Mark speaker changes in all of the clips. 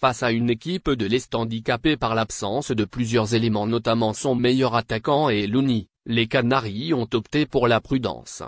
Speaker 1: Face à une équipe de l'Est handicapée par l'absence de plusieurs éléments notamment son meilleur attaquant et Louni, les Canaries ont opté pour la prudence.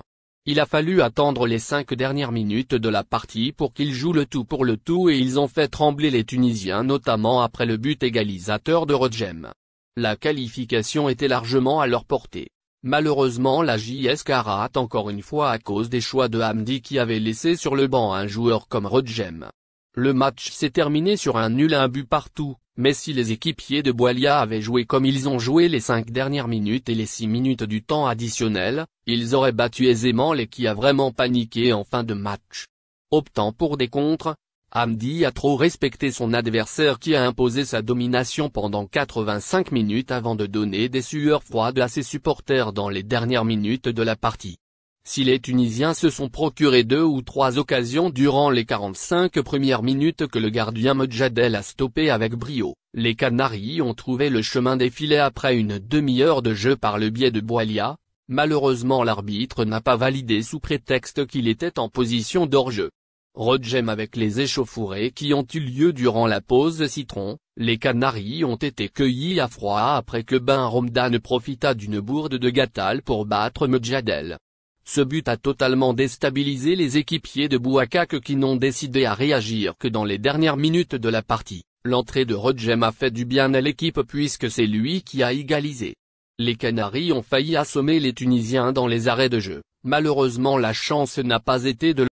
Speaker 1: Il a fallu attendre les cinq dernières minutes de la partie pour qu'ils jouent le tout pour le tout et ils ont fait trembler les Tunisiens notamment après le but égalisateur de Rodjem. La qualification était largement à leur portée. Malheureusement la JSK rate encore une fois à cause des choix de Hamdi qui avait laissé sur le banc un joueur comme Rodjem. Le match s'est terminé sur un nul un but partout, mais si les équipiers de Boilia avaient joué comme ils ont joué les cinq dernières minutes et les six minutes du temps additionnel, ils auraient battu aisément les qui a vraiment paniqué en fin de match. Optant pour des contres, Hamdi a trop respecté son adversaire qui a imposé sa domination pendant 85 minutes avant de donner des sueurs froides à ses supporters dans les dernières minutes de la partie. Si les Tunisiens se sont procuré deux ou trois occasions durant les 45 premières minutes que le gardien Mojadel a stoppé avec brio, les Canaries ont trouvé le chemin des filets après une demi-heure de jeu par le biais de Boilia, malheureusement l'arbitre n'a pas validé sous prétexte qu'il était en position d'hors-jeu. Rodjem avec les échauffourées qui ont eu lieu durant la pause citron, les Canaries ont été cueillis à froid après que Ben Romdan profita d'une bourde de Gatal pour battre Mojadel. Ce but a totalement déstabilisé les équipiers de Bouakak qui n'ont décidé à réagir que dans les dernières minutes de la partie. L'entrée de Rodjem a fait du bien à l'équipe puisque c'est lui qui a égalisé. Les Canaries ont failli assommer les Tunisiens dans les arrêts de jeu, malheureusement la chance n'a pas été de